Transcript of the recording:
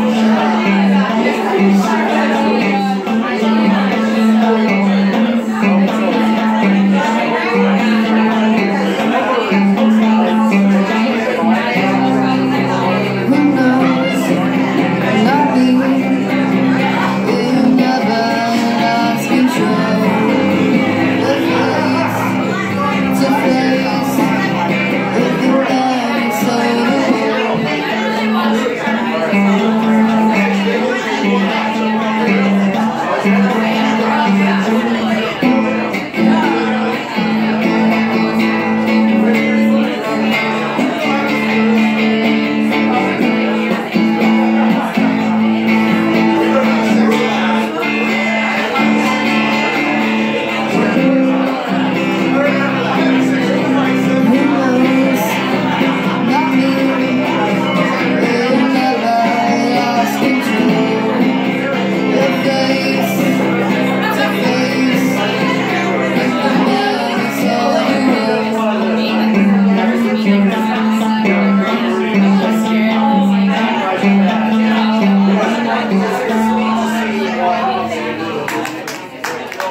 i Thank you.